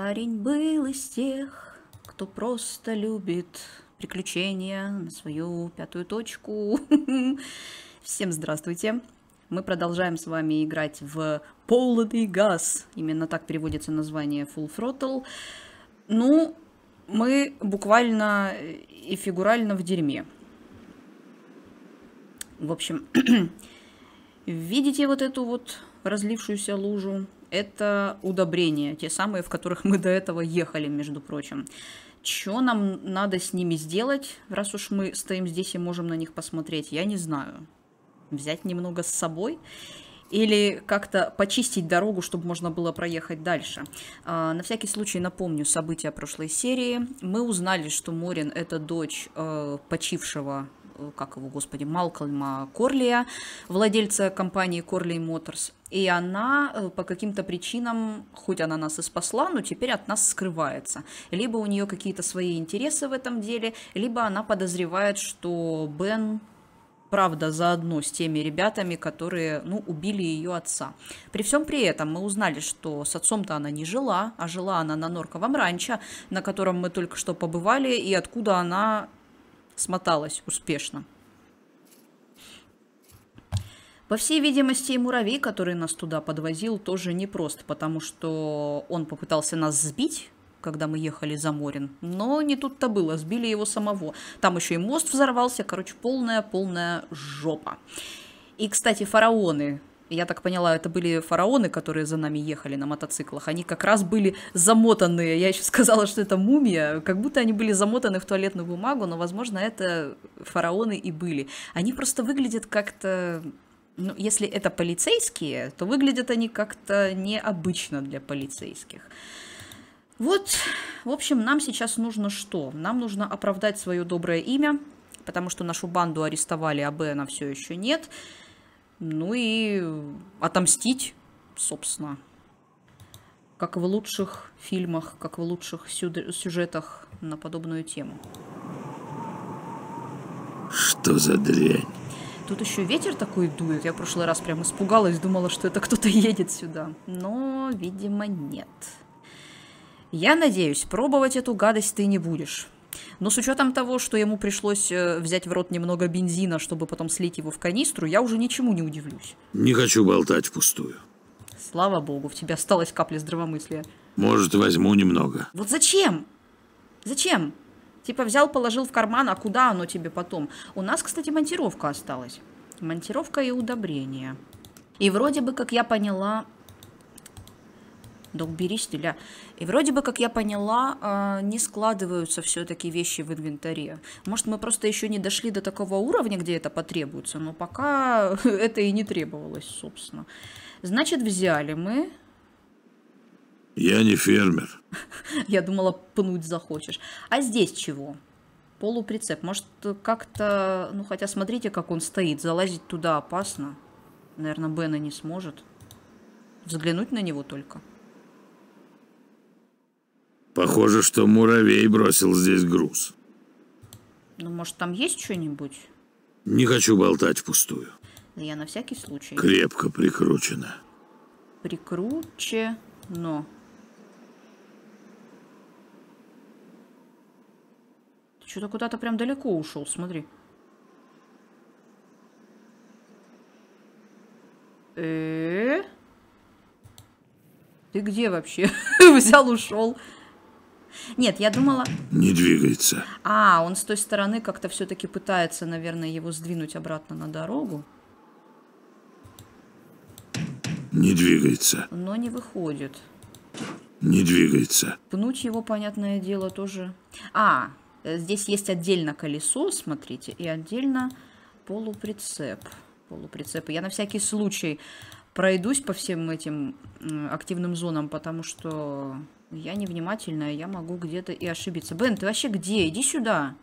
Парень был из тех, кто просто любит приключения на свою пятую точку. Всем здравствуйте! Мы продолжаем с вами играть в полный газ. Именно так переводится название Full Throttle. Ну, мы буквально и фигурально в дерьме. В общем, видите вот эту вот разлившуюся лужу? Это удобрения, те самые, в которых мы до этого ехали, между прочим. Что нам надо с ними сделать, раз уж мы стоим здесь и можем на них посмотреть, я не знаю. Взять немного с собой или как-то почистить дорогу, чтобы можно было проехать дальше. А, на всякий случай напомню события прошлой серии. Мы узнали, что Морин это дочь э, почившего как его, господи, Малкольма Корлия, владельца компании Corley Motors. И она э, по каким-то причинам, хоть она нас и спасла, но теперь от нас скрывается. Либо у нее какие-то свои интересы в этом деле, либо она подозревает, что Бен правда заодно с теми ребятами, которые, ну, убили ее отца. При всем при этом мы узнали, что с отцом-то она не жила, а жила она на Норковом ранчо, на котором мы только что побывали, и откуда она смоталась успешно. По всей видимости, и муравей, который нас туда подвозил, тоже непрост, потому что он попытался нас сбить, когда мы ехали за Морин. Но не тут-то было, сбили его самого. Там еще и мост взорвался, короче, полная-полная жопа. И, кстати, фараоны я так поняла, это были фараоны, которые за нами ехали на мотоциклах. Они как раз были замотанные. Я еще сказала, что это мумия. Как будто они были замотаны в туалетную бумагу, но, возможно, это фараоны и были. Они просто выглядят как-то... Ну, если это полицейские, то выглядят они как-то необычно для полицейских. Вот, в общем, нам сейчас нужно что? Нам нужно оправдать свое доброе имя, потому что нашу банду арестовали, а Бена все еще нет. Ну и отомстить, собственно. Как в лучших фильмах, как в лучших сюжетах на подобную тему. Что за дрянь? Тут еще ветер такой дует. Я в прошлый раз прям испугалась, думала, что это кто-то едет сюда. Но, видимо, нет. Я надеюсь, пробовать эту гадость ты не будешь. Но с учетом того, что ему пришлось э, взять в рот немного бензина, чтобы потом слить его в канистру, я уже ничему не удивлюсь. Не хочу болтать впустую. Слава богу, в тебя осталась капля здравомыслия. Может, возьму немного. Вот зачем? Зачем? Типа взял, положил в карман, а куда оно тебе потом? У нас, кстати, монтировка осталась. Монтировка и удобрение. И вроде бы, как я поняла, стиля. И вроде бы, как я поняла, а, не складываются все-таки вещи в инвентаре. Может, мы просто еще не дошли до такого уровня, где это потребуется, но пока это и не требовалось, собственно. Значит, взяли мы... Я не фермер. Я думала, пнуть захочешь. А здесь чего? Полуприцеп. Может, как-то... Ну, хотя смотрите, как он стоит. Залазить туда опасно. Наверное, Бена не сможет. Взглянуть на него только. Похоже, что муравей бросил здесь груз. Ну, может, там есть что-нибудь? Не хочу болтать впустую. Я на всякий случай. Крепко прикручено. Прикручено. Ты что-то куда-то прям далеко ушел, смотри. Э -э -э? Ты где вообще? Взял, ушел. Нет, я думала... Не двигается. А, он с той стороны как-то все-таки пытается, наверное, его сдвинуть обратно на дорогу. Не двигается. Но не выходит. Не двигается. Пнуть его, понятное дело, тоже... А, здесь есть отдельно колесо, смотрите, и отдельно полуприцеп. Полуприцеп. Я на всякий случай пройдусь по всем этим активным зонам, потому что я невнимательная, я могу где-то и ошибиться. Бен, ты вообще где? Иди сюда.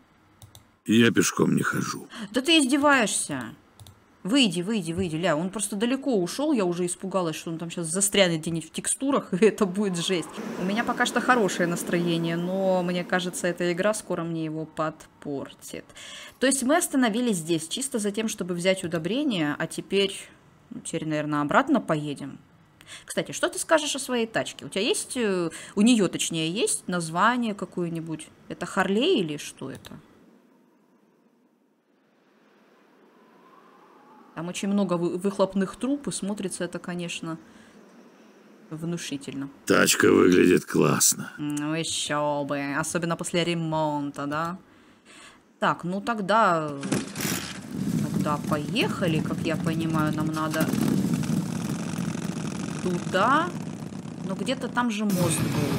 Я пешком не хожу. Да ты издеваешься. Выйди, выйди, выйди. Ля, он просто далеко ушел, я уже испугалась, что он там сейчас застрянет где-нибудь в текстурах, и это будет жесть. У меня пока что хорошее настроение, но мне кажется, эта игра скоро мне его подпортит. То есть мы остановились здесь чисто за тем, чтобы взять удобрение, а теперь, ну, теперь, наверное, обратно поедем. Кстати, что ты скажешь о своей тачке? У тебя есть, э, у нее точнее, есть название какое-нибудь? Это Харлей или что это? Там очень много вы- выхлопных труб, и смотрится это, конечно, внушительно. Тачка выглядит классно. Ну еще бы, особенно после ремонта, да? Так, ну тогда, тогда поехали, как я понимаю, нам надо туда, но где-то там же мост был.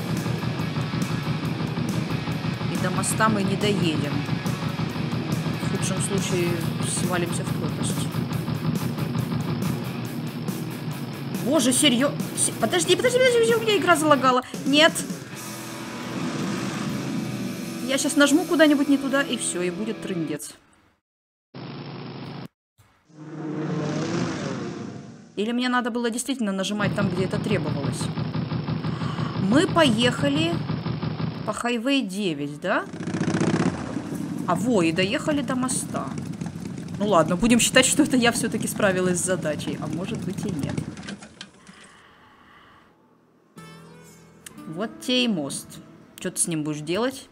И до моста мы не доедем. В худшем случае свалимся в пропасть. Боже, серьезно? Подожди, подожди, подожди, подожди, у меня игра залагала. Нет. Я сейчас нажму куда-нибудь не туда, и все, и будет трындец. Или мне надо было действительно нажимать там, где это требовалось? Мы поехали по хайвей 9, да? А, во, и доехали до моста. Ну ладно, будем считать, что это я все-таки справилась с задачей. А может быть и нет. Вот те и мост. Что ты с ним будешь делать?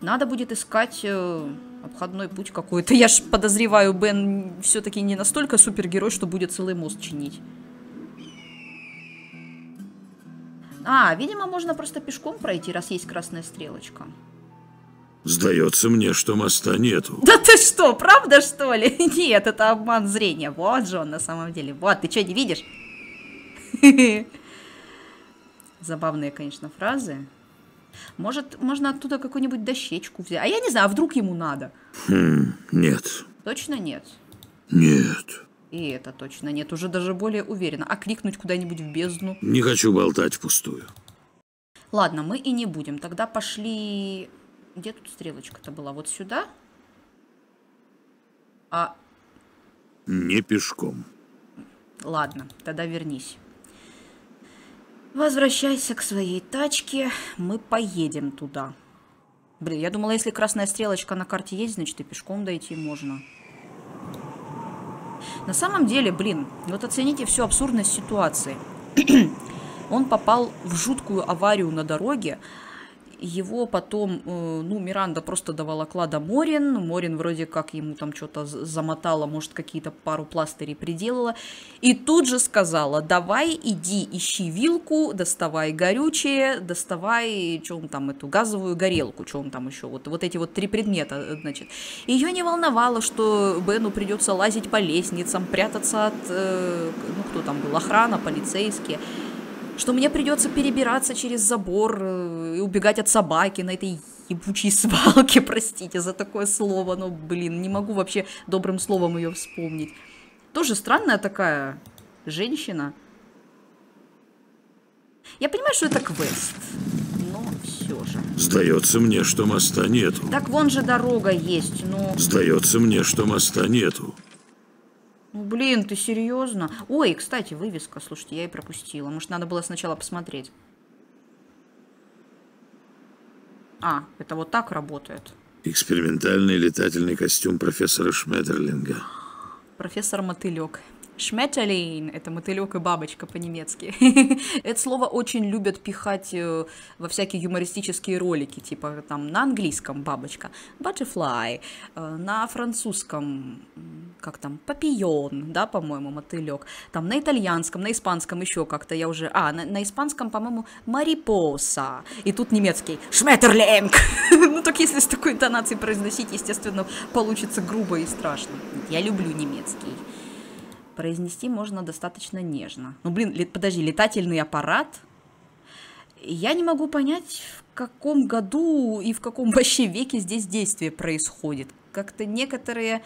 Надо будет искать э, обходной путь какой-то. Я ж подозреваю, Бен все-таки не настолько супергерой, что будет целый мост чинить. А, видимо, можно просто пешком пройти, раз есть красная стрелочка. Сдается мне, что моста нету. Да ты что, правда что ли? Нет, это обман зрения. Вот же он на самом деле. Вот, ты что, не видишь? Забавные, конечно, фразы. Может, можно оттуда какую-нибудь дощечку взять. А я не знаю, а вдруг ему надо? Хм, нет. Точно нет. Нет. И это точно нет. Уже даже более уверенно. А кликнуть куда-нибудь в бездну? Не хочу болтать впустую. Ладно, мы и не будем. Тогда пошли... Где тут стрелочка-то была? Вот сюда? А, Не пешком. ладно, тогда вернись. Возвращайся к своей тачке. Мы поедем туда. Блин, я думала, если красная стрелочка на карте есть, значит и пешком дойти можно. На самом деле, блин, вот оцените всю абсурдность ситуации. Он попал в жуткую аварию на дороге. Его потом, э, ну, Миранда просто доволокла до Морин. Морин вроде как ему там что-то замотала, может, какие-то пару пластырей приделала. И тут же сказала, давай, иди, ищи вилку, доставай горючее, доставай, что он там, эту газовую горелку, что он там еще, вот, вот эти вот три предмета, э, значит. Ее не волновало, что Бену придется лазить по лестницам, прятаться от, э, ну, кто там был, охрана, полицейские что мне придется перебираться через забор э, и убегать от собаки на этой ебучей свалке, простите за такое слово, но, блин, не могу вообще добрым словом ее вспомнить. Тоже странная такая женщина. Я понимаю, что это квест, но все же. Сдается мне, что моста нету. Так вон же дорога есть, ну... Сдается мне, что моста нету. Ну, блин, ты серьезно? Ой, кстати, вывеска, слушайте, я и пропустила. Может, надо было сначала посмотреть. А, это вот так работает. Экспериментальный летательный костюм профессора Шметерлинга. Профессор Мотылек. Шметелин – это мотылек и бабочка по-немецки. Это слово очень любят пихать э, во всякие юмористические ролики, типа там на английском бабочка, butterfly, э, на французском, как там, папион, да, по-моему, мотылек, там на итальянском, на испанском еще как-то я уже, а, на, на испанском, по-моему, марипоса, и тут немецкий шметерлинг. Ну, так если с такой интонацией произносить, естественно, получится грубо и страшно. Я люблю немецкий произнести можно достаточно нежно. Ну, блин, ле- подожди, летательный аппарат? Я не могу понять, в каком году и в каком вообще веке здесь действие происходит. Как-то некоторые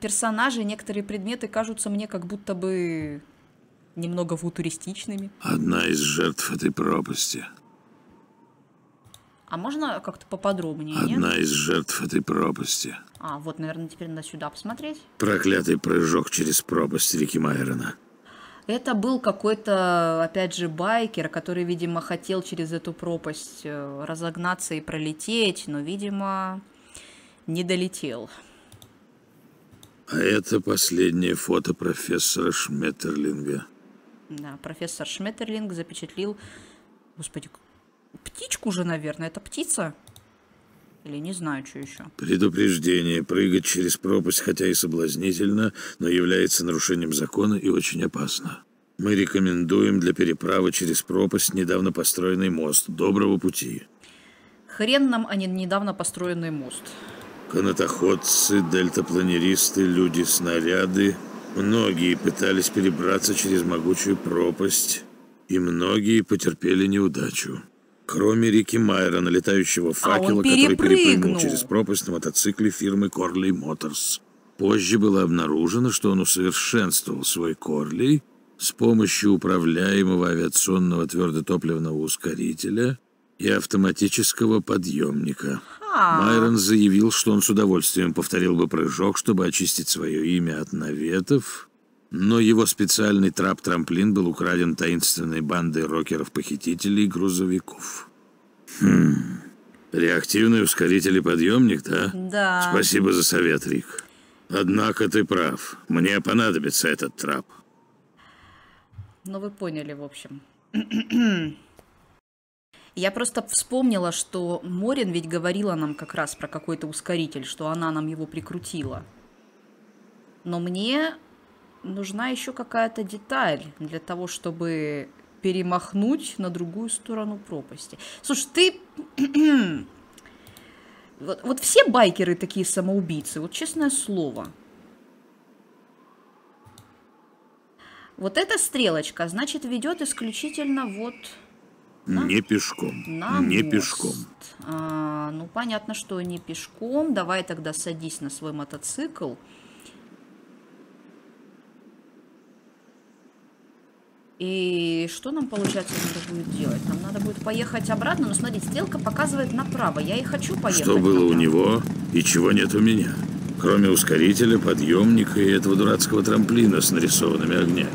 персонажи, некоторые предметы кажутся мне как будто бы немного футуристичными. Одна из жертв этой пропасти. А можно как-то поподробнее, нет? Одна из жертв этой пропасти. А, вот, наверное, теперь надо сюда посмотреть. Проклятый прыжок через пропасть реки Майрона. Это был какой-то, опять же, байкер, который, видимо, хотел через эту пропасть э, разогнаться и пролететь, но, видимо, не долетел. А это последнее фото профессора Шметерлинга. Да, профессор Шметерлинг запечатлил... Господи, птичку же, наверное. Это птица? Или не знаю, что еще. Предупреждение. Прыгать через пропасть, хотя и соблазнительно, но является нарушением закона и очень опасно. Мы рекомендуем для переправы через пропасть недавно построенный мост. Доброго пути. Хрен нам, а не недавно построенный мост. Канатоходцы, дельтапланеристы, люди-снаряды. Многие пытались перебраться через могучую пропасть, и многие потерпели неудачу. Кроме Рики Майера, налетающего факела, который перепрыгнул через пропасть на мотоцикле фирмы Корли Моторс. Позже было обнаружено, что он усовершенствовал свой Корли с помощью управляемого авиационного твердотопливного ускорителя и автоматического подъемника. А. Майрон заявил, что он с удовольствием повторил бы прыжок, чтобы очистить свое имя от наветов, но его специальный трап-трамплин был украден таинственной бандой рокеров-похитителей грузовиков. Хм. Реактивный ускоритель и подъемник, да? Да. Спасибо за совет, Рик. Однако ты прав. Мне понадобится этот трап. Ну, вы поняли, в общем. Я просто вспомнила, что Морин ведь говорила нам как раз про какой-то ускоритель, что она нам его прикрутила. Но мне нужна еще какая-то деталь для того, чтобы перемахнуть на другую сторону пропасти. Слушай, ты... вот, вот все байкеры такие самоубийцы, вот честное слово. Вот эта стрелочка, значит, ведет исключительно вот на, не пешком. На не мост. пешком. А, ну, понятно, что не пешком. Давай тогда садись на свой мотоцикл. И что нам, получается, надо будет делать? Нам надо будет поехать обратно. Но смотри, стрелка показывает направо. Я и хочу поехать Что было направо. у него и чего нет у меня? Кроме ускорителя, подъемника и этого дурацкого трамплина с нарисованными огнями.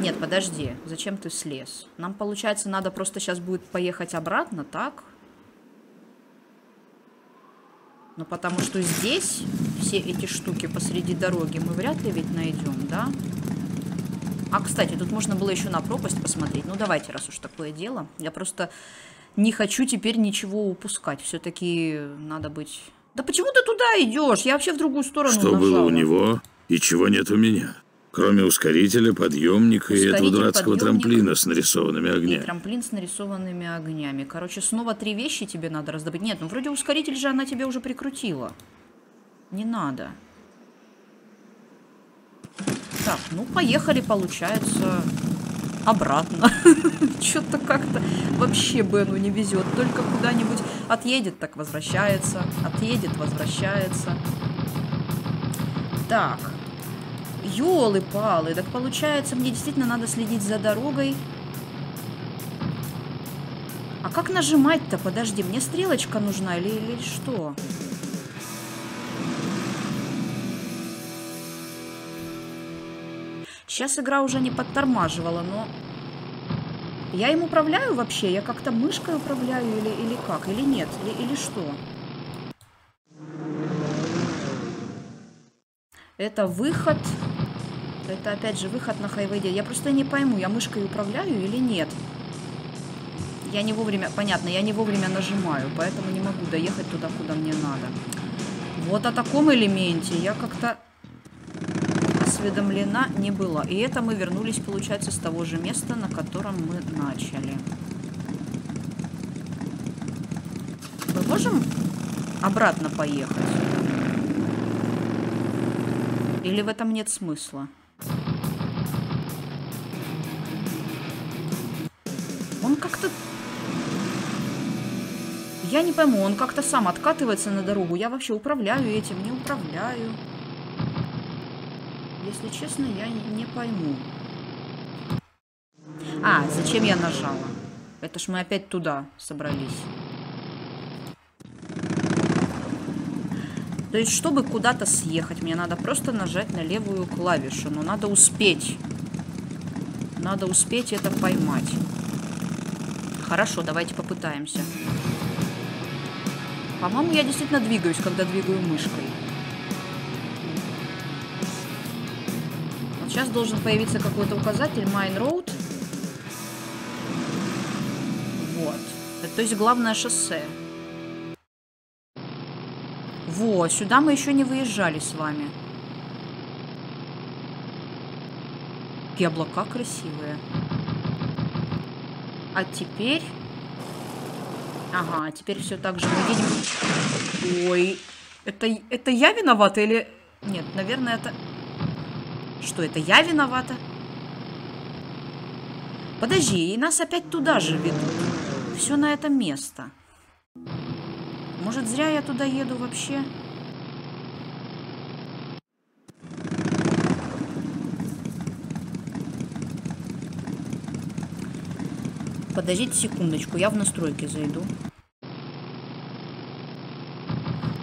Нет, подожди, зачем ты слез? Нам, получается, надо просто сейчас будет поехать обратно, так? Ну, потому что здесь все эти штуки посреди дороги мы вряд ли ведь найдем, да? А, кстати, тут можно было еще на пропасть посмотреть. Ну, давайте, раз уж такое дело. Я просто не хочу теперь ничего упускать. Все-таки надо быть... Да почему ты туда идешь? Я вообще в другую сторону Что нажала. было у него и чего нет у меня? Кроме ускорителя, подъемника Ускоритель, и этого дурацкого трамплина с нарисованными огнями. И трамплин с нарисованными огнями. Короче, снова три вещи тебе надо раздобыть. Нет, ну вроде ускоритель же она тебе уже прикрутила. Не надо. Так, ну поехали, получается, обратно. Что-то как-то вообще Бену не везет. Только куда-нибудь отъедет, так возвращается. Отъедет, возвращается. Так, Ёлы-палы, так получается, мне действительно надо следить за дорогой. А как нажимать-то? Подожди, мне стрелочка нужна или, или что? Сейчас игра уже не подтормаживала, но... Я им управляю вообще? Я как-то мышкой управляю или, или как? Или нет? Или, или что? Это выход это опять же выход на хайвейде. Я просто не пойму, я мышкой управляю или нет. Я не вовремя, понятно, я не вовремя нажимаю, поэтому не могу доехать туда, куда мне надо. Вот о таком элементе я как-то осведомлена не была. И это мы вернулись, получается, с того же места, на котором мы начали. Мы можем обратно поехать? Или в этом нет смысла? Он как-то... Я не пойму, он как-то сам откатывается на дорогу. Я вообще управляю этим, не управляю. Если честно, я не пойму. А, зачем я нажала? Это ж мы опять туда собрались. То есть, чтобы куда-то съехать, мне надо просто нажать на левую клавишу. Но надо успеть. Надо успеть это поймать. Хорошо, давайте попытаемся. По-моему, я действительно двигаюсь, когда двигаю мышкой. Сейчас должен появиться какой-то указатель Mine Road. Вот. Это, то есть главное шоссе. Во, сюда мы еще не выезжали с вами. Какие облака красивые. А теперь... Ага, а теперь все так же мы видим... Ой, это, это я виновата или... Нет, наверное, это... Что, это я виновата? Подожди, и нас опять туда же ведут. Все на это место. Может, зря я туда еду вообще? Подождите секундочку, я в настройки зайду.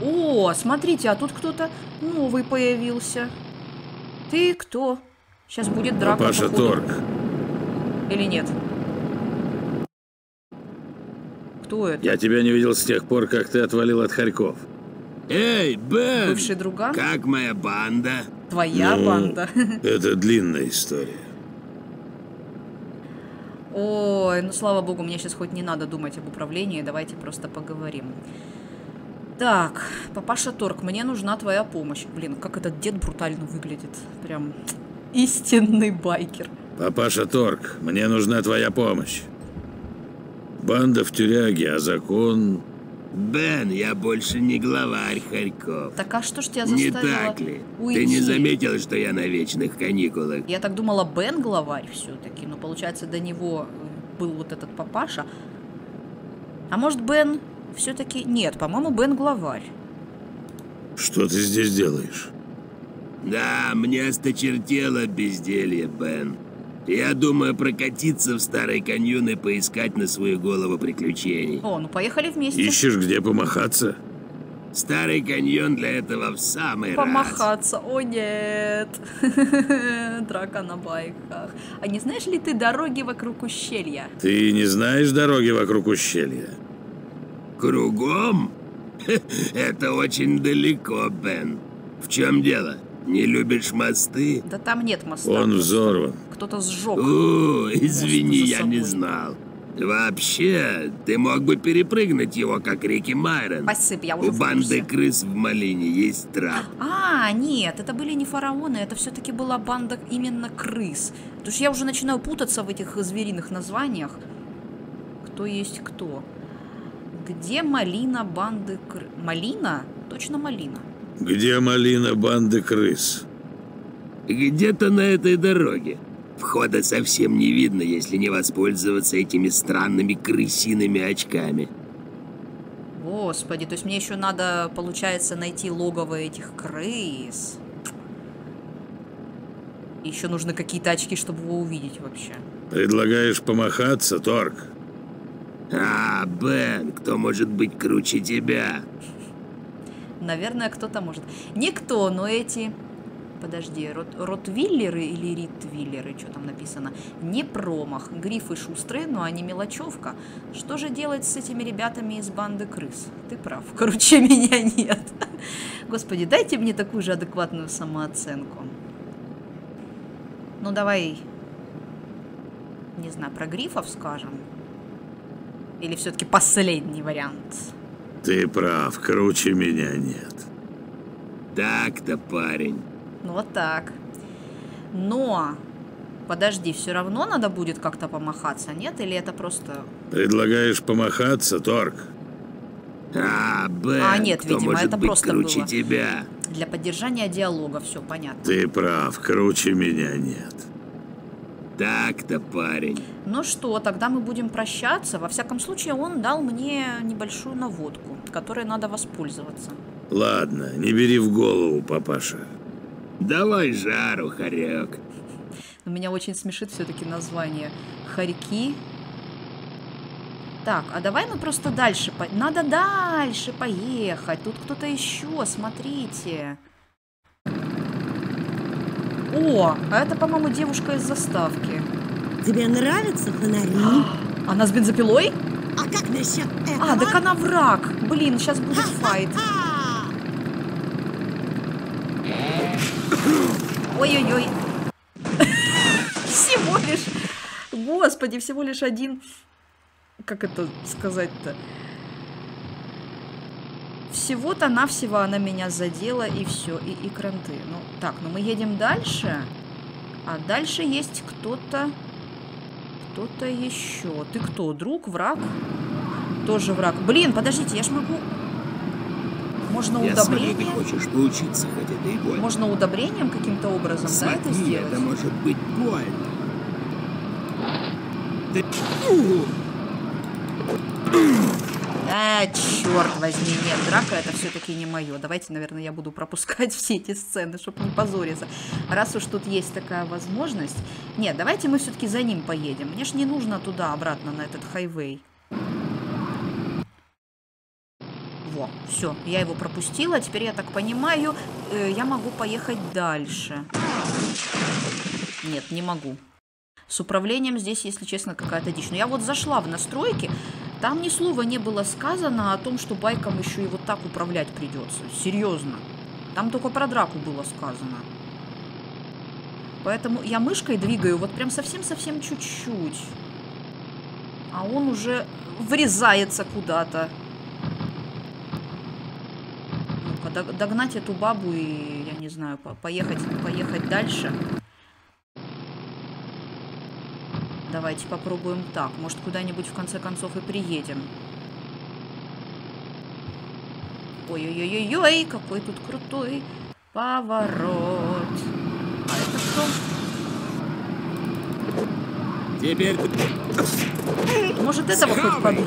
О, смотрите, а тут кто-то новый появился. Ты кто? Сейчас будет драка. Паша. Торг. Или нет? Кто это? Я тебя не видел с тех пор, как ты отвалил от Харьков. Эй, Бен! Бывший друган? Как моя банда? Твоя Ну, банда. Это длинная история. Ой, ну слава богу, мне сейчас хоть не надо думать об управлении, давайте просто поговорим. Так, папаша Торг, мне нужна твоя помощь. Блин, как этот дед брутально выглядит. Прям истинный байкер. Папаша Торг, мне нужна твоя помощь. Банда в тюряге, а закон... Бен, я больше не главарь Харьков. Так а что ж тебя Не заставило так ли? уйти? Ты не заметил, что я на вечных каникулах? Я так думала, Бен главарь все-таки, но получается до него э, был вот этот папаша. А может Бен все-таки... Нет, по-моему, Бен главарь. Что ты здесь делаешь? Да, мне осточертело безделье, Бен. Я думаю прокатиться в старый каньон и поискать на свою голову приключений. О, ну поехали вместе. Ищешь, где помахаться? Старый каньон для этого в самый раз. Помахаться. О, нет. Драка на байках. А не знаешь ли ты дороги вокруг ущелья? Ты не знаешь дороги вокруг ущелья? Кругом? Это очень далеко, Бен. В чем дело? Не любишь мосты? Да там нет моста. Он взорван. Кто-то сжег. О, извини, я не знал. Вообще, ты мог бы перепрыгнуть его, как Рики Майрон. Спасибо, я уже У банды крыс в Малине есть трап. А, нет, это были не фараоны, это все-таки была банда именно крыс. Потому что я уже начинаю путаться в этих звериных названиях. Кто есть кто. Где малина банды крыс? Малина? Точно малина. Где малина банды крыс? Где-то на этой дороге. Входа совсем не видно, если не воспользоваться этими странными крысиными очками. Господи, то есть мне еще надо, получается, найти логово этих крыс. Еще нужны какие-то очки, чтобы его увидеть вообще. Предлагаешь помахаться, Торг? А, Бен, кто может быть круче тебя? Наверное, кто-то может. Никто, но эти... Подожди, рот, ротвиллеры или ритвиллеры, что там написано? Не промах. Грифы шустрые, но они мелочевка. Что же делать с этими ребятами из банды крыс? Ты прав. Короче, меня нет. Господи, дайте мне такую же адекватную самооценку. Ну, давай, не знаю, про грифов скажем. Или все-таки последний вариант? Ты прав, круче меня нет. Так-то, парень. Ну вот так. Но, подожди, все равно надо будет как-то помахаться, нет? Или это просто... Предлагаешь помахаться, Торг? А, Бен, А, нет, кто видимо, может это быть просто круче было. тебя? Для поддержания диалога все понятно. Ты прав, круче меня нет. Так-то, парень. Ну что, тогда мы будем прощаться. Во всяком случае, он дал мне небольшую наводку, которой надо воспользоваться. Ладно, не бери в голову, папаша. Давай жару, хорек. Но меня очень смешит все-таки название. Хорьки. Так, а давай мы просто дальше... По... Надо дальше поехать. Тут кто-то еще, смотрите. О, а это, по-моему, девушка из заставки. Тебе нравятся фонари? Она с бензопилой? А как насчет этого? А, так она враг. Блин, сейчас будет файт. Ой-ой-ой. Всего лишь... Господи, всего лишь один... Как это сказать-то? Всего-то навсего она меня задела, и все, и, и кранты. Ну, так, ну мы едем дальше. А дальше есть кто-то... Кто-то еще. Ты кто, друг, враг? Тоже враг. Блин, подождите, я ж могу можно Я смотрю, ты хочешь поучиться, хотя ты и больно. Можно удобрением каким-то образом, да, это Смотри, сделать? это может быть больно. Ты... А, черт возьми, нет, драка это все-таки не мое. Давайте, наверное, я буду пропускать все эти сцены, чтобы не позориться. Раз уж тут есть такая возможность. Нет, давайте мы все-таки за ним поедем. Мне ж не нужно туда, обратно, на этот хайвей. Во, все, я его пропустила. Теперь я так понимаю, э, я могу поехать дальше. Нет, не могу. С управлением здесь, если честно, какая-то дичь. Но я вот зашла в настройки, там ни слова не было сказано о том, что байком еще и вот так управлять придется. Серьезно. Там только про драку было сказано. Поэтому я мышкой двигаю вот прям совсем-совсем чуть-чуть. А он уже врезается куда-то. Ну-ка, дог- догнать эту бабу и, я не знаю, по- поехать, поехать дальше. Давайте попробуем так. Может, куда-нибудь в конце концов и приедем. Ой-ой-ой-ой, какой тут крутой поворот. А это кто? Теперь ты... Может, этого хоть побью?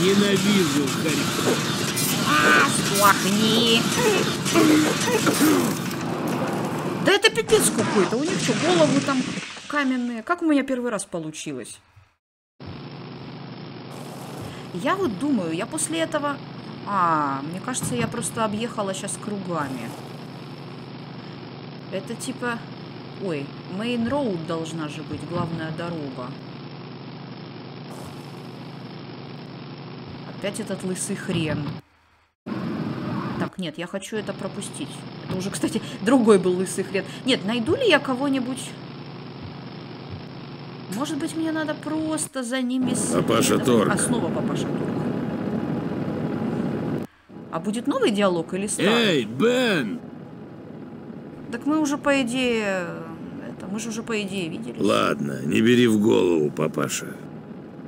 Ненавижу хорь. А, сплохни! Да это пипец какой-то. У них что, головы там каменные? Как у меня первый раз получилось? Я вот думаю, я после этого... А, мне кажется, я просто объехала сейчас кругами. Это типа... Ой, Мейн Роуд должна же быть, главная дорога. Опять этот лысый хрен. Так, нет, я хочу это пропустить. Это уже, кстати, другой был лысый хрен. Нет, найду ли я кого-нибудь? Может быть, мне надо просто за ними Папаша следовать? Торг. А, снова Папаша Торг. А будет новый диалог или старый? Эй, Бен! Так мы уже, по идее... Это, мы же уже, по идее, видели. Ладно, не бери в голову, папаша.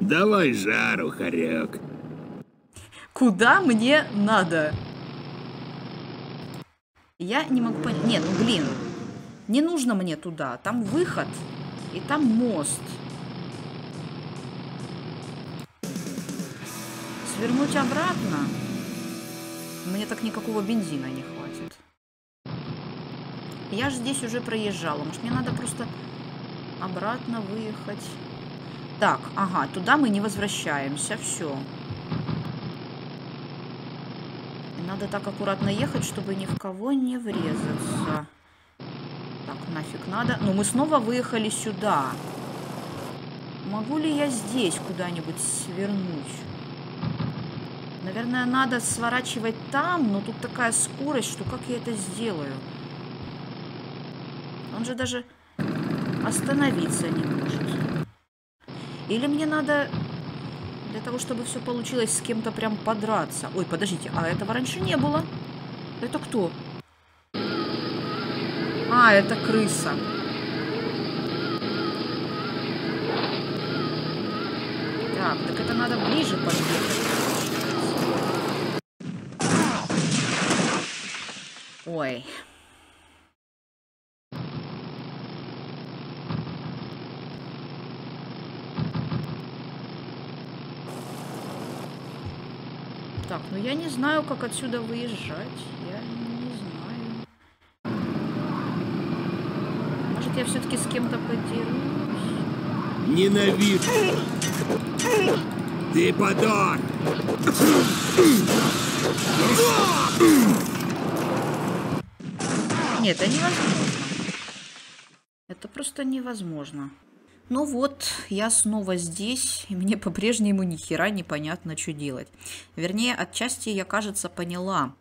Давай жару, хорек. Куда мне надо? Я не могу понять. Нет, ну блин. Не нужно мне туда. Там выход. И там мост. Свернуть обратно? Мне так никакого бензина не хватит. Я же здесь уже проезжала. Может, мне надо просто обратно выехать? Так, ага, туда мы не возвращаемся. Все. Надо так аккуратно ехать, чтобы ни в кого не врезаться. Так, нафиг надо. Но мы снова выехали сюда. Могу ли я здесь куда-нибудь свернуть? Наверное, надо сворачивать там, но тут такая скорость, что как я это сделаю? Он же даже остановиться не может. Или мне надо для того, чтобы все получилось с кем-то прям подраться. Ой, подождите, а этого раньше не было. Это кто? А, это крыса. Так, так это надо ближе подъехать. Ой. Так, ну я не знаю, как отсюда выезжать. Я не знаю. Может, я все-таки с кем-то подерусь? Ненавижу. Ты подор! Нет, это невозможно. Это просто невозможно. Ну вот, я снова здесь, и мне по-прежнему ни хера непонятно, что делать. Вернее, отчасти я, кажется, поняла.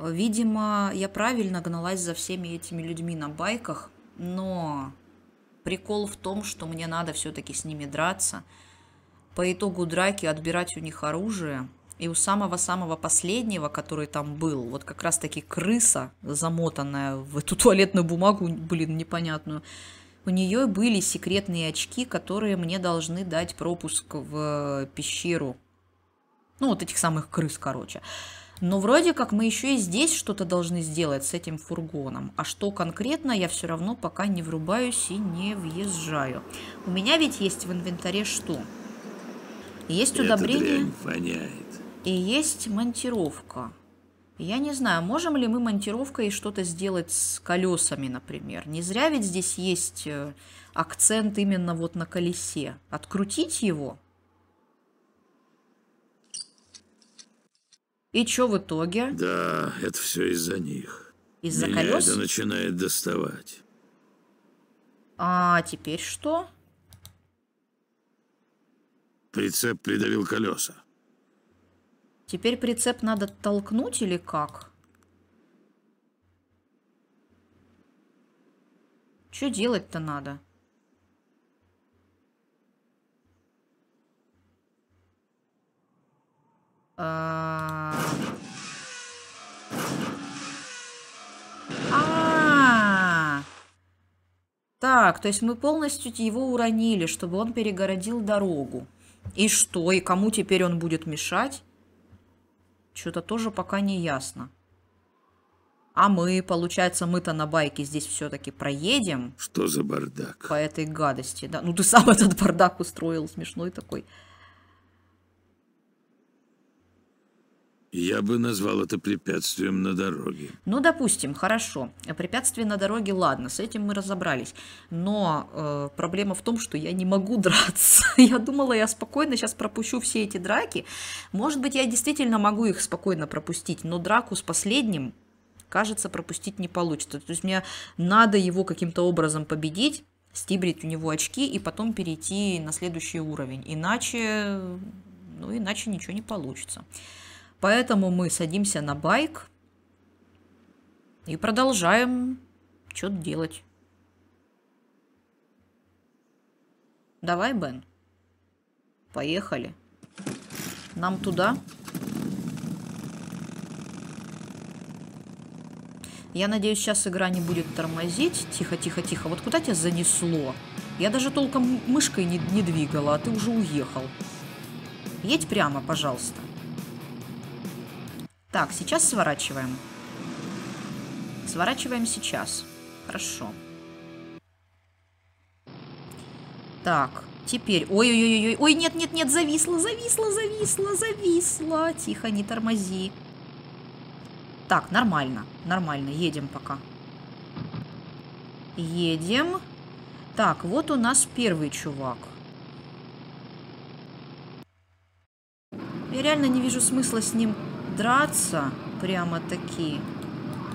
Видимо, я правильно гналась за всеми этими людьми на байках, Но прикол в том, что мне надо все-таки с ними драться. По итогу драки отбирать у них оружие. И у самого-самого последнего, который там был, вот как раз-таки крыса, замотанная в эту туалетную бумагу, блин, непонятную, у нее были секретные очки, которые мне должны дать пропуск в пещеру. Ну, вот этих самых крыс, короче. Но вроде как мы еще и здесь что-то должны сделать с этим фургоном. А что конкретно, я все равно пока не врубаюсь и не въезжаю. У меня ведь есть в инвентаре что? Есть удобрение и есть монтировка. Я не знаю, можем ли мы монтировкой что-то сделать с колесами, например. Не зря ведь здесь есть э, акцент именно вот на колесе. Открутить его – И что в итоге? Да, это все из-за них. Из-за колес? это начинает доставать. А теперь что? Прицеп придавил колеса. Теперь прицеп надо толкнуть или как? Что делать-то надо? А. А. Так, то есть мы полностью его уронили, чтобы он перегородил дорогу. И что? И кому теперь он будет мешать? Что-то тоже пока не ясно. А мы, получается, мы-то на байке здесь все-таки проедем Что за бардак? по этой гадости, да? Ну ты сам этот бардак устроил, смешной такой. Я бы назвал это препятствием на дороге. Ну, допустим, хорошо. Препятствие на дороге, ладно, с этим мы разобрались. Но э, проблема в том, что я не могу драться. я думала, я спокойно сейчас пропущу все эти драки. Может быть, я действительно могу их спокойно пропустить, но драку с последним, кажется, пропустить не получится. То есть мне надо его каким-то образом победить, стибрить у него очки и потом перейти на следующий уровень. Иначе, ну, иначе ничего не получится. Поэтому мы садимся на байк и продолжаем что-то делать. Давай, Бен. Поехали. Нам туда. Я надеюсь, сейчас игра не будет тормозить. Тихо, тихо, тихо. Вот куда тебя занесло? Я даже толком мышкой не, не двигала, а ты уже уехал. Едь прямо, пожалуйста. Так, сейчас сворачиваем. Сворачиваем сейчас. Хорошо. Так, теперь... Ой-ой-ой-ой. Ой, нет-нет-нет, зависло, зависло, зависло, зависло. Тихо, не тормози. Так, нормально, нормально. Едем пока. Едем. Так, вот у нас первый чувак. Я реально не вижу смысла с ним драться прямо-таки.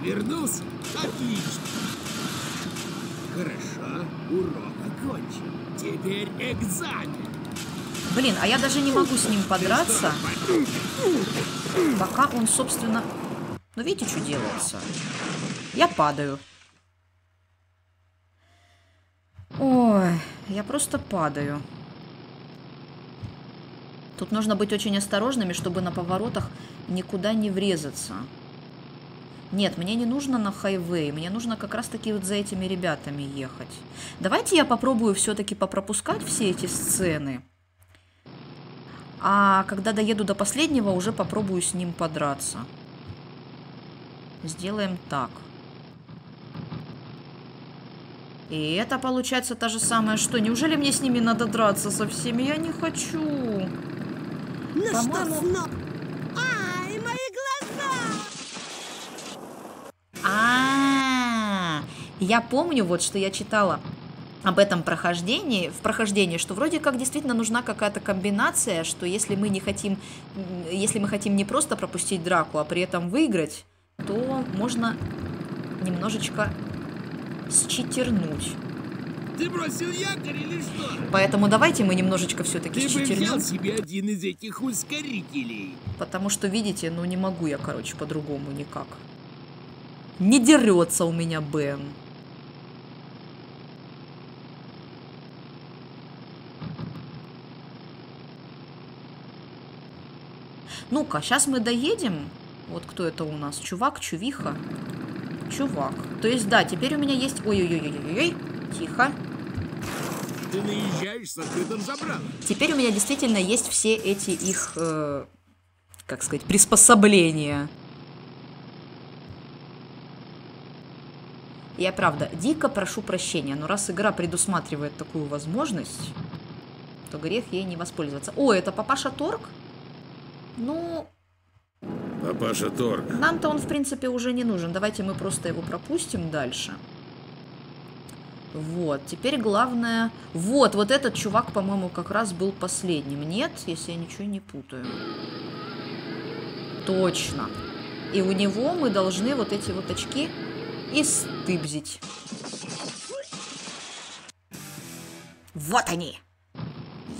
Вернулся? Отлично. Хорошо, урок окончен. Теперь экзамен. Блин, а я даже не могу с ним подраться, пока он, собственно... Ну, видите, что делается? Я падаю. Ой, я просто падаю. Тут нужно быть очень осторожными, чтобы на поворотах никуда не врезаться. Нет, мне не нужно на хайвей, мне нужно как раз-таки вот за этими ребятами ехать. Давайте я попробую все-таки попропускать все эти сцены. А когда доеду до последнего, уже попробую с ним подраться. Сделаем так. И это получается та же самая что? Неужели мне с ними надо драться со всеми? Я не хочу. Ну что снова? Ай, мои глаза! А, я помню вот, что я читала об этом прохождении, в прохождении, что вроде как действительно нужна какая-то комбинация, что если мы не хотим, если мы хотим не просто пропустить драку, а при этом выиграть, то можно немножечко считернуть. Ты бросил якорь или что? Поэтому давайте мы немножечко все-таки Ты бы взял себе один из этих ускорителей. Потому что, видите, ну не могу я, короче, по-другому никак. Не дерется у меня Бен. Ну-ка, сейчас мы доедем. Вот кто это у нас? Чувак, чувиха. Чувак. То есть, да, теперь у меня есть... Ой-ой-ой-ой-ой. Тихо. Ты наезжаешь с открытым забралом. Теперь у меня действительно есть все эти их, э, как сказать, приспособления. Я правда дико прошу прощения, но раз игра предусматривает такую возможность, то грех ей не воспользоваться. О, это папаша Торг? Ну, Папаша Торг. нам-то он, в принципе, уже не нужен. Давайте мы просто его пропустим дальше. Вот, теперь главное... Вот, вот этот чувак, по-моему, как раз был последним. Нет, если я ничего не путаю. Точно. И у него мы должны вот эти вот очки истыбзить. Вот они.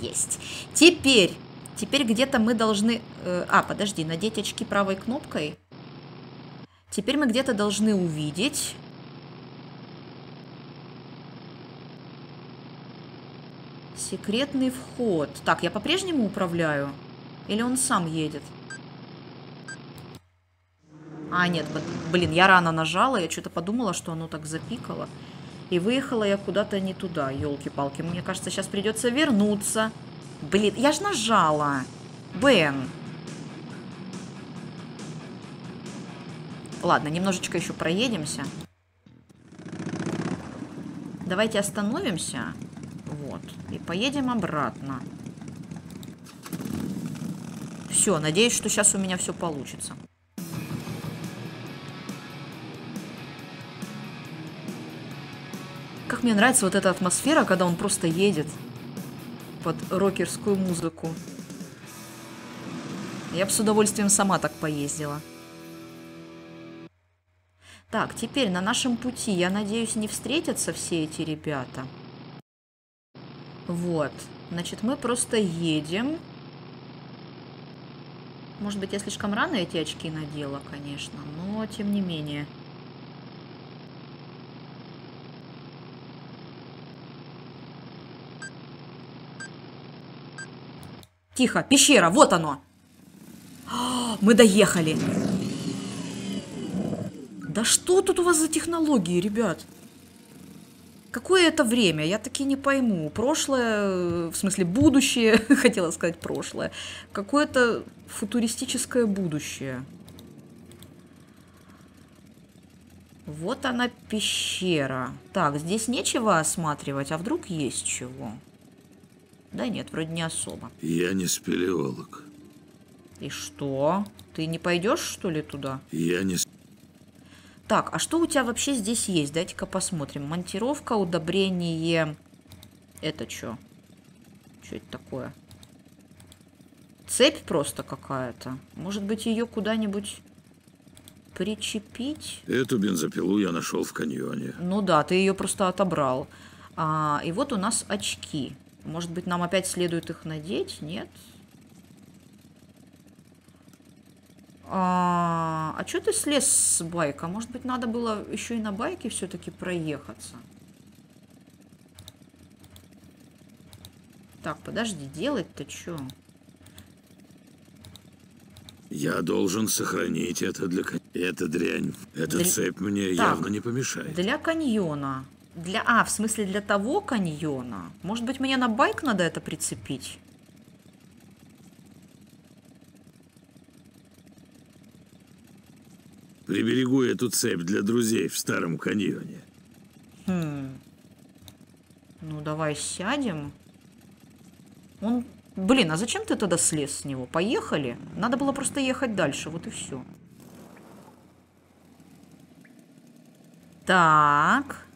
Есть. Теперь, теперь где-то мы должны... э, а, подожди, надеть очки правой кнопкой. Теперь мы где-то должны увидеть... Секретный вход. Так, я по-прежнему управляю? Или он сам едет? А, нет, блин, я рано нажала, я что-то подумала, что оно так запикало. И выехала я куда-то не туда, елки-палки. Мне кажется, сейчас придется вернуться. Блин, я ж нажала. Бен. Ладно, немножечко еще проедемся. Давайте остановимся. Вот. И поедем обратно. Все, надеюсь, что сейчас у меня все получится. Как мне нравится вот эта атмосфера, когда он просто едет под рокерскую музыку. Я бы с удовольствием сама так поездила. Так, теперь на нашем пути, я надеюсь, не встретятся все эти ребята. Вот. Значит, мы просто едем. Может быть, я слишком рано эти очки надела, конечно, но тем не менее. Тихо, пещера, вот оно. А, Мы доехали. Да что тут у вас за технологии, ребят? Какое это время? Я таки не пойму. Прошлое, э, в смысле будущее, хотела сказать прошлое. Какое-то футуристическое будущее. Вот она пещера. Так, здесь нечего осматривать, а вдруг есть чего? Да нет, вроде не особо. Я не спелеолог. И что? Ты не пойдешь, что ли, туда? Я не... Так, а что у тебя вообще здесь есть? Дайте-ка посмотрим. Монтировка, удобрение... Это что? Что это такое? Цепь просто какая-то. Может быть, ее куда-нибудь причепить? Эту бензопилу я нашел в каньоне. Ну да, ты ее просто отобрал. А, и вот у нас очки. Может быть, нам опять следует их надеть? Нет? А, а что ты слез с байка? Может быть, надо было еще и на байке все-таки проехаться? Так, подожди, делать-то что? Я должен сохранить это для... Эта дрянь, эта Для- цепь мне Так. явно не помешает. Для каньона. Для... А, в смысле для того каньона? Может быть, мне на байк надо это прицепить? Приберегу эту цепь для друзей в старом каньоне. Хм. Ну, давай сядем. Он... Блин, а зачем ты тогда слез с него? Поехали. Надо было просто ехать дальше, вот и все. Так.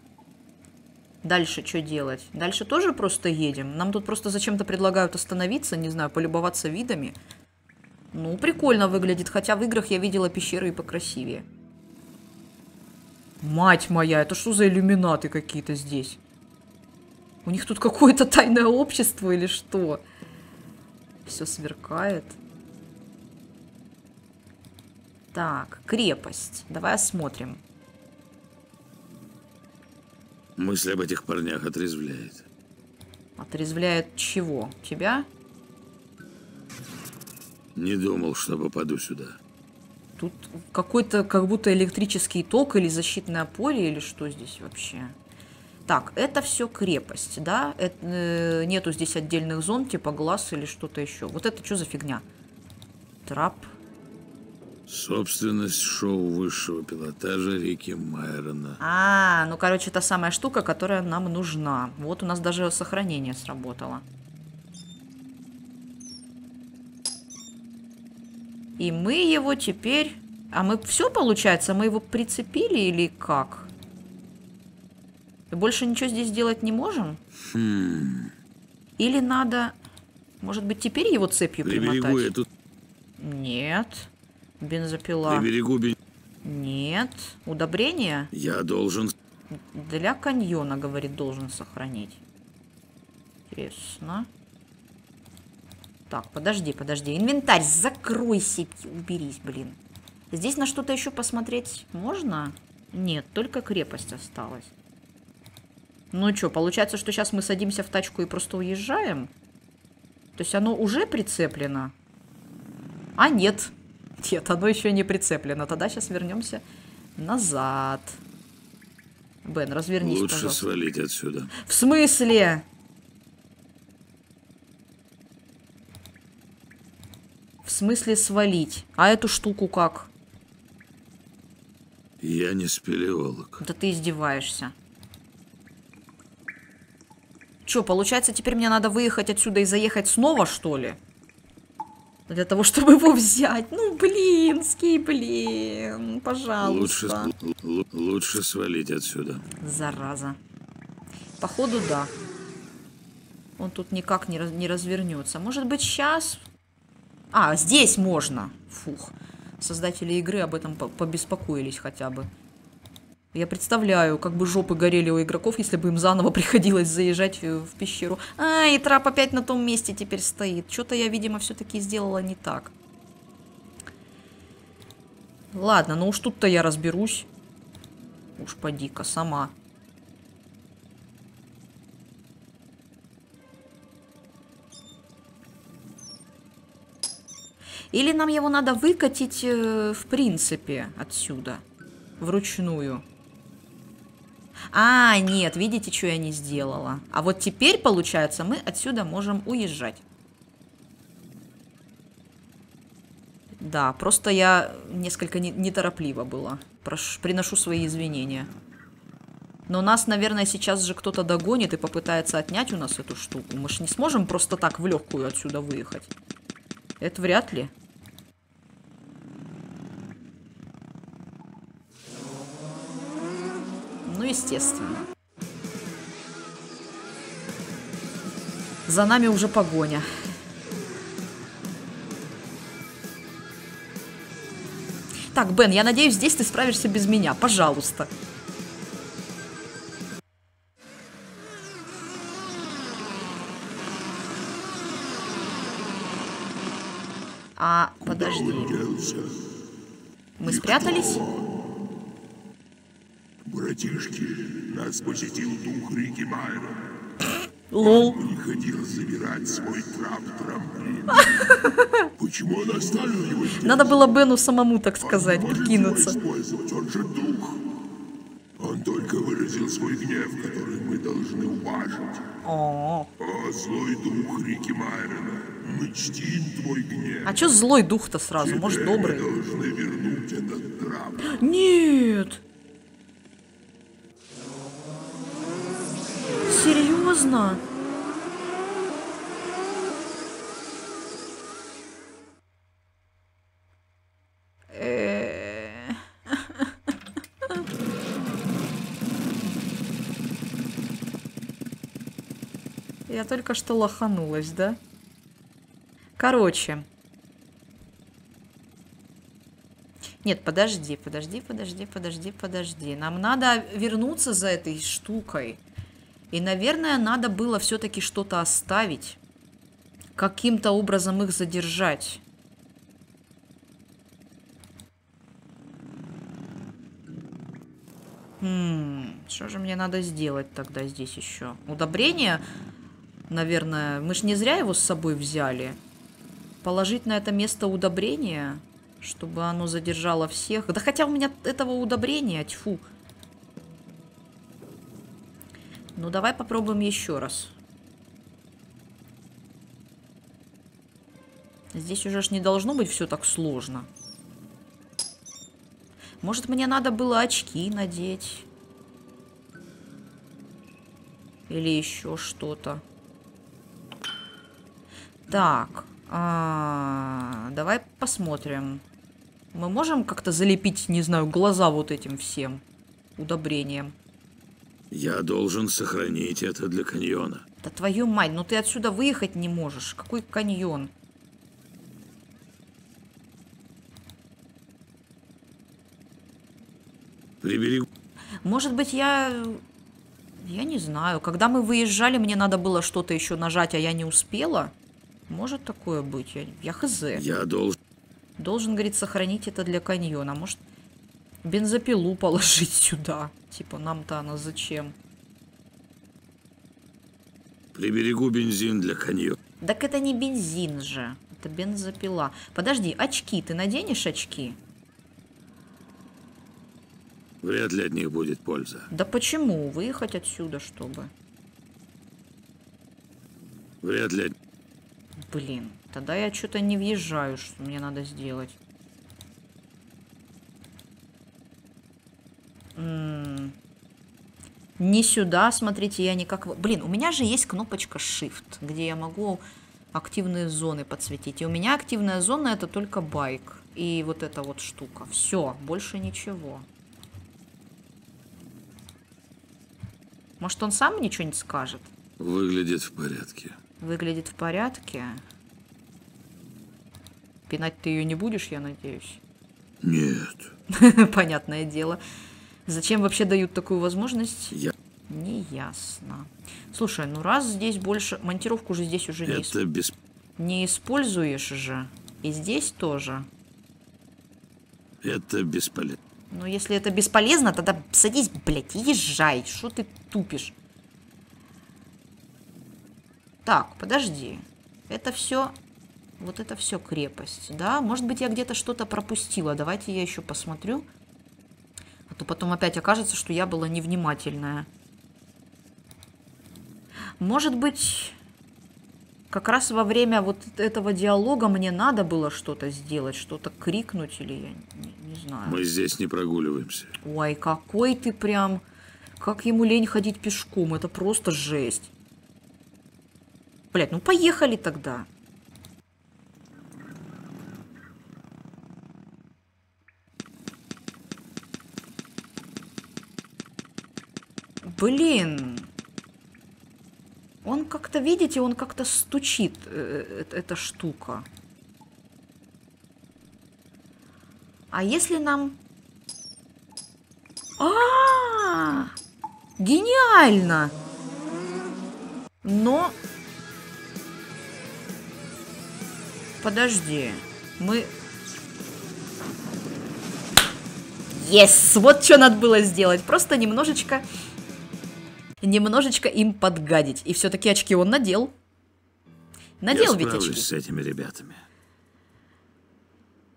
Дальше что делать? Дальше тоже просто едем? Нам тут просто зачем-то предлагают остановиться, не знаю, полюбоваться видами. Ну, прикольно выглядит, хотя в играх я видела пещеры и покрасивее. Мать моя, это что за иллюминаты какие-то здесь? У них тут какое-то тайное общество или что? Все сверкает. Так, крепость. Давай осмотрим. Мысль об этих парнях отрезвляет. Отрезвляет чего? Тебя? Не думал, что попаду сюда. Тут какой-то как будто электрический ток или защитное поле, или что здесь вообще? Так, это все крепость, да? Это, э, нету здесь отдельных зон, типа глаз или что-то еще. Вот это что за фигня? Трап. Собственность шоу высшего пилотажа Рики Майрона. А, ну, короче, та самая штука, которая нам нужна. Вот у нас даже сохранение сработало. И мы его теперь... А мы все, получается, мы его прицепили или как? И больше ничего здесь делать не можем? Или надо... Может быть, теперь его цепью Приберегу примотать? эту... Нет. Бензопила. Приберегу бен- Нет. Удобрение? Я должен... Для каньона, говорит, должен сохранить. Интересно. Так, подожди, подожди. Инвентарь, закройся, уберись, блин. Здесь на что-то еще посмотреть можно? Нет, только крепость осталась. Ну что, получается, что сейчас мы садимся в тачку и просто уезжаем? То есть оно уже прицеплено? А нет. Нет, оно еще не прицеплено. Тогда сейчас вернемся назад. Бен, развернись, Лучше пожалуйста. свалить отсюда. В смысле? В смысле свалить? А эту штуку как? Я не спелеолог. Да ты издеваешься. Че, получается, теперь мне надо выехать отсюда и заехать снова, что ли? Для того, чтобы его взять. Ну, блин. Лучше, Пожалуйста. л- л- лучше свалить отсюда. Зараза. Походу, да. Он тут никак не, раз- не развернется. Может быть, сейчас... А, здесь можно. Фух. Создатели игры об этом по- побеспокоились хотя бы. Я представляю, как бы жопы горели у игроков, если бы им заново приходилось заезжать э, в пещеру. А, и трап опять на том месте теперь стоит. Что-то я, видимо, все-таки сделала не так. Ладно, ну уж тут-то я разберусь. Уж поди-ка, сама. Или нам его надо выкатить, э, в принципе, отсюда. Вручную. А, нет, видите, что я не сделала. А вот теперь, получается, мы отсюда можем уезжать. Да, просто я несколько не- неторопливо была. Прош- приношу свои извинения. Но нас, наверное, сейчас же кто-то догонит и попытается отнять у нас эту штуку. Мы же не сможем просто так в легкую отсюда выехать. Это вряд ли. Ну, естественно. За нами уже погоня. Так, Бен, я надеюсь, здесь ты справишься без меня. Пожалуйста. А, подожди. Мы спрятались? Братишки, нас посетил дух Рики Майра. Лол. Приходил забирать свой трап-трамплин. Почему он оставил его здесь? Надо было Бену самому, так сказать, Может его прикинуться. использовать, он же дух. Он только выразил свой гнев, который мы должны уважить. О, О, злой дух Рики Майрона, мы чтим твой гнев. а чё злой дух-то сразу? Может, Теперь добрый? Мы должны вернуть этот трап. Нет. Серьезно? Э. Я только что лоханулась, да? Короче. Нет, подожди, подожди, подожди, подожди, подожди. Нам надо вернуться за этой штукой. И, наверное, надо было все-таки что-то оставить. Каким-то образом их задержать. Хм, что же мне надо сделать тогда здесь еще? Удобрение, наверное, мы же не зря его с собой взяли. Положить на это место удобрение, чтобы оно задержало всех. Да хотя у меня этого удобрения, тьфу. Ну, давай попробуем еще раз. Здесь уже ж не должно быть все так сложно. Может, мне надо было очки надеть? Или еще что-то? Так, а, давай посмотрим. Мы можем как-то залепить, не знаю, глаза вот этим всем удобрением? Я должен сохранить это для каньона. Да твою мать, ну ты отсюда выехать не можешь. Какой каньон? Приберегу. Может быть, я... Я не знаю. Когда мы выезжали, мне надо было что-то еще нажать, а я не успела. Может такое быть? Я, я хз. Я должен... Должен, говорит, сохранить это для каньона. Может, бензопилу положить сюда? Типа, нам-то она зачем? Приберегу бензин для каньона. Так это не бензин же. Это бензопила. Подожди, очки. Ты наденешь очки? Вряд ли от них будет польза. Да почему? Выехать отсюда, чтобы... Вряд ли... Блин, тогда я что-то не въезжаю, что мне надо сделать. Не сюда, смотрите, я никак... Блин, у меня же есть кнопочка Shift, где я могу активные зоны подсветить. И у меня активная зона это только байк. И вот эта вот штука. Все, больше ничего. Может, он сам ничего не скажет? Выглядит в порядке. Выглядит в порядке. Пинать ты ее не будешь, я надеюсь. Нет. Понятное дело. Зачем вообще дают такую возможность? Я... Неясно. Слушай, ну раз здесь больше... Монтировку же здесь уже не, Это без... не используешь же. И здесь тоже. Это бесполезно. Но если это бесполезно, тогда садись, блядь, и езжай. Что ты тупишь? Так, подожди. Это все... Вот это все крепость, да? Может быть, я где-то что-то пропустила. Давайте я еще посмотрю. То потом опять окажется, что я была невнимательная. Может быть, как раз во время вот этого диалога мне надо было что-то сделать, что-то крикнуть или я не, не знаю. Мы здесь не прогуливаемся. Ой, какой ты прям... Как ему лень ходить пешком, это просто жесть. Блять, ну поехали тогда. Блин. Он как-то, видите, он как-то стучит, э, э, эта штука. А если нам а, гениально! Но... Подожди, мы... Yes! Вот что надо было сделать. Просто немножечко... Немножечко им подгадить. И все-таки очки он надел. Надел Я ведь очки. с этими ребятами.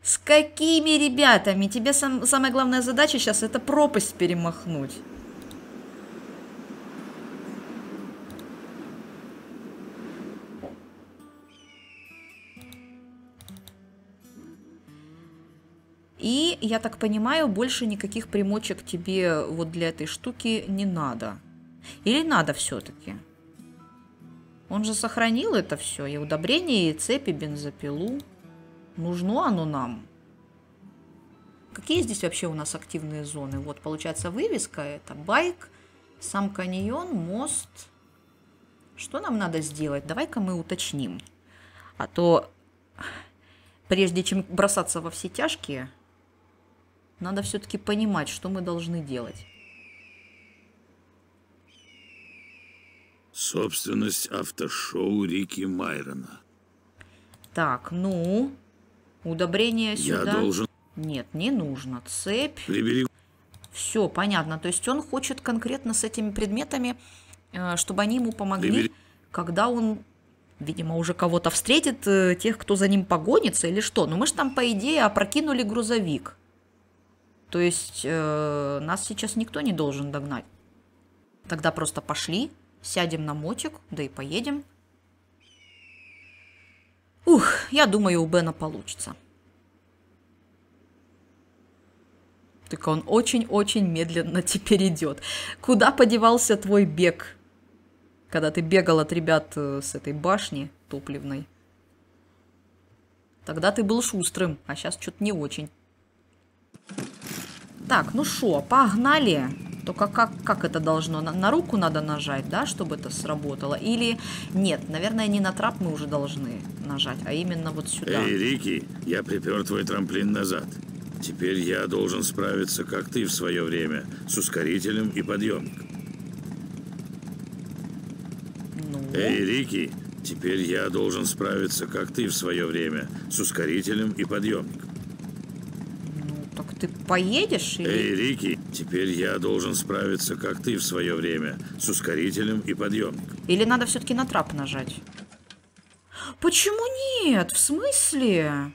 С какими ребятами? Тебе сам- самая главная задача сейчас это пропасть перемахнуть. И, я так понимаю, больше никаких примочек тебе вот для этой штуки не надо. Или надо все-таки? Он же сохранил это все, и удобрение, и цепи, бензопилу. Нужно оно нам? Какие здесь вообще у нас активные зоны? Вот, получается, вывеска это байк, сам каньон, мост. Что нам надо сделать? Давай-ка мы уточним. А то, прежде чем бросаться во все тяжкие, надо все-таки понимать, что мы должны делать. Собственность автошоу Рики Майрона. Так, ну, удобрение Я сюда. должен Нет, не нужно. Цепь. приберегу... Все, понятно. То есть он хочет конкретно с этими предметами, э, чтобы они ему помогли, Прибери- когда он Видимо, уже кого-то встретит, э, тех, кто за ним погонится или что. Но мы же там, по идее, опрокинули грузовик. То есть э, нас сейчас никто не должен догнать. Тогда просто пошли, сядем на мотик, да и поедем. Ух, я думаю, у Бена получится. Только он очень-очень медленно теперь идет. Куда подевался твой бег? Когда ты бегал от ребят э, с этой башни топливной. Тогда ты был шустрым, а сейчас что-то не очень. Так, ну что, погнали. Только как, как это должно? На, на руку надо нажать, да, чтобы это сработало? Или нет, наверное, не на трап мы уже должны нажать, а именно вот сюда. Эй, Рики, я припер твой трамплин назад. Теперь я должен справиться, как ты в свое время, с ускорителем и подъемником. Ну, Эй, Рики, теперь я должен справиться, как ты в свое время, с ускорителем и подъемником. Ты поедешь или... Эй, Рики, теперь я должен справиться, как ты в свое время, с ускорителем и подъемником. Или надо все-таки на трап нажать? Почему нет? В смысле?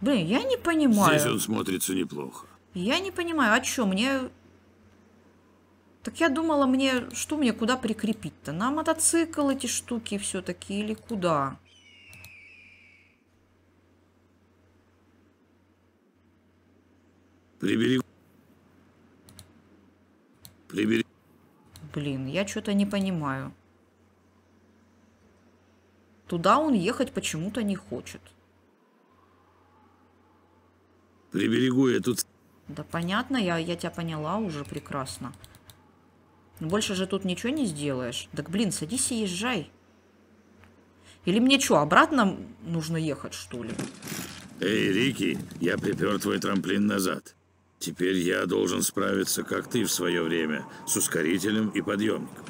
Блин, я не понимаю. Здесь он смотрится неплохо. Я не понимаю, а что, мне... Так я думала, мне... Что мне куда прикрепить-то? На мотоцикл эти штуки все-таки или куда? Прибери... Прибери... Блин, я что-то не понимаю. Туда он ехать почему-то не хочет. Приберегу я тут... Да понятно, я, я тебя поняла уже прекрасно. Но больше же тут ничего не сделаешь. Так, блин, садись и езжай. Или мне что, обратно нужно ехать, что ли? Эй, Рики, я припер твой трамплин назад. Теперь я должен справиться, как ты в свое время, с ускорителем и подъемником.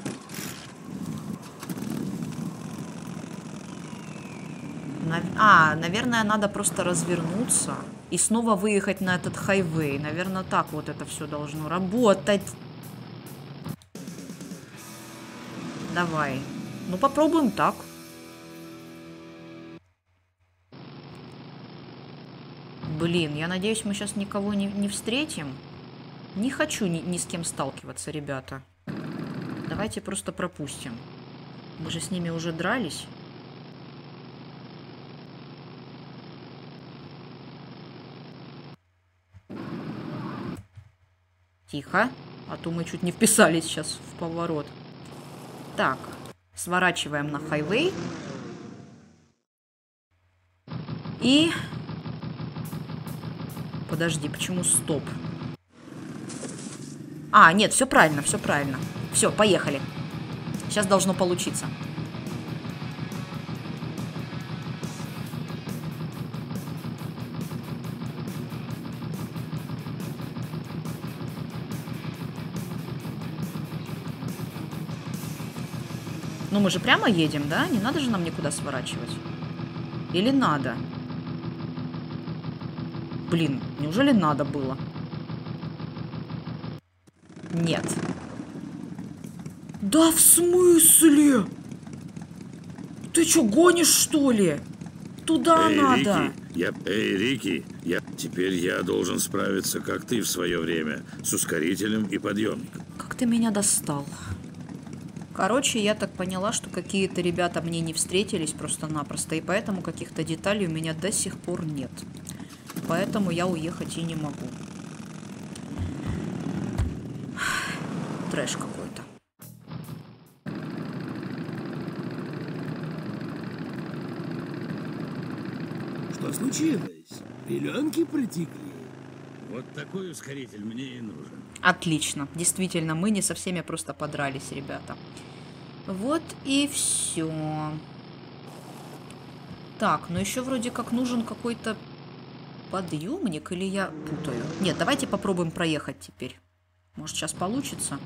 А, наверное, надо просто развернуться и снова выехать на этот хайвей. Наверное, так вот это все должно работать. Давай. Ну, попробуем так. Блин, я надеюсь, мы сейчас никого не, не встретим. Не хочу ни, ни с кем сталкиваться, ребята. Давайте просто пропустим. Мы же с ними уже дрались. Тихо, а то мы чуть не вписались сейчас в поворот. Так, сворачиваем на хайвей. И... Подожди, почему стоп? А, нет, все правильно, все правильно. Все, поехали. Сейчас должно получиться. Ну, мы же прямо едем, да? Не надо же нам никуда сворачивать. Или надо? Блин, неужели надо было? Нет. Да в смысле? Ты что, гонишь, что ли? Туда Эй, надо. Рики, я... Эй, Рики, я... Теперь я должен справиться, как ты в свое время, с ускорителем и подъемником. Как ты меня достал? Короче, я так поняла, что какие-то ребята мне не встретились просто-напросто, и поэтому каких-то деталей у меня до сих пор нет. Поэтому я уехать и не могу. Трэш какой-то. Что случилось? Пеленки протекли? Вот такой ускоритель мне и нужен. Отлично. Действительно, мы не со всеми просто подрались, ребята. Вот и все. Так, ну еще вроде как нужен какой-то подъемник, или я путаю? Нет, давайте попробуем проехать теперь. Может, сейчас получится?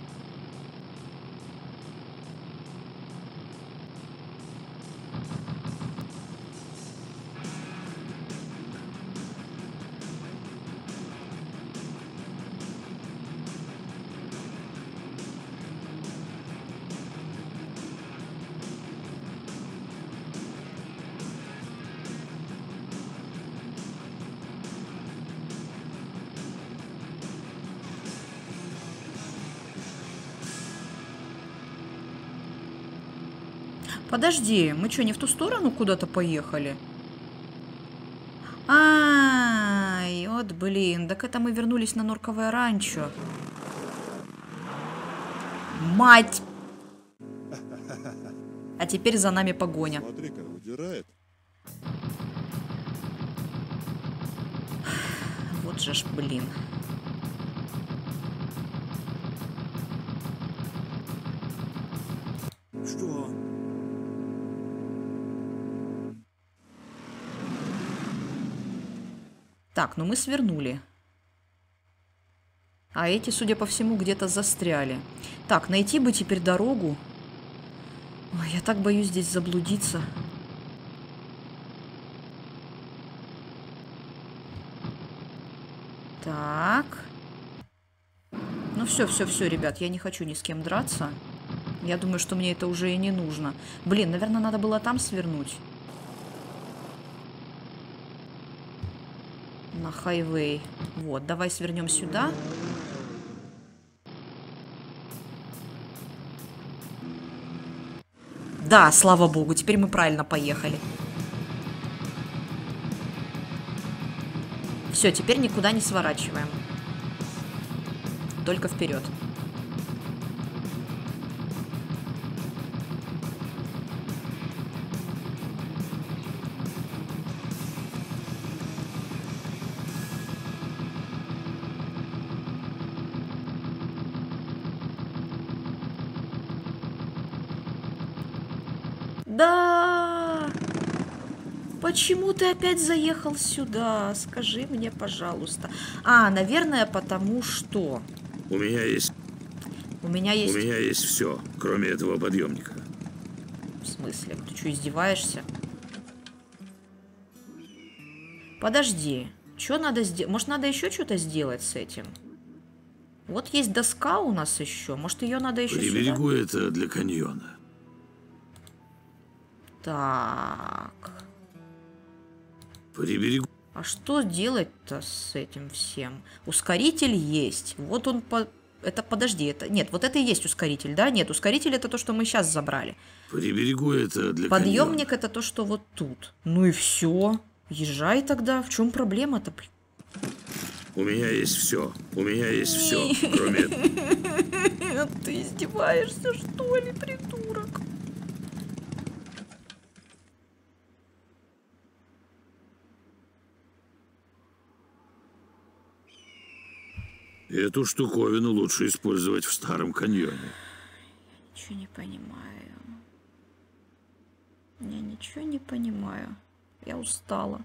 Подожди, мы что, не в ту сторону куда-то поехали? Ай, вот блин, так это мы вернулись на норковое ранчо. Мать! А теперь за нами погоня. Смотри-ка, удирает. Вот же ж, блин. Так, ну мы свернули. А эти, судя по всему, где-то застряли. Так, найти бы теперь дорогу. Ой, я так боюсь здесь заблудиться. Так. Ну все, все, все, ребят, я не хочу ни с кем драться. Я думаю, что мне это уже и не нужно. Блин, наверное, надо было там свернуть. На хайвей. Вот, давай свернем сюда. Да, слава богу, теперь мы правильно поехали. Все, теперь никуда не сворачиваем. Только вперед. Почему ты опять заехал сюда? Скажи мне, пожалуйста. А, наверное, потому что У меня есть, у меня есть... у меня есть все, кроме этого подъемника. В смысле? Ты что, издеваешься? Подожди. Что надо сделать? Может, надо еще что-то сделать с этим? Вот есть доска у нас еще. Может, ее надо еще сюда? Приберегу это для каньона. Так. Приберегу. А что делать-то с этим всем? Ускоритель есть. Вот он по... Это, подожди, это... Нет, вот это и есть ускоритель, да? Нет, ускоритель это то, что мы сейчас забрали. Приберегу это для Подъемник каньона. это то, что вот тут. Ну и все. Езжай тогда. В чем проблема-то? блин? У меня есть все. У меня есть все, кроме. Ты издеваешься, что ли, придурок? Эту штуковину лучше использовать в старом каньоне. Ничего не понимаю. Я ничего не понимаю. Я устала.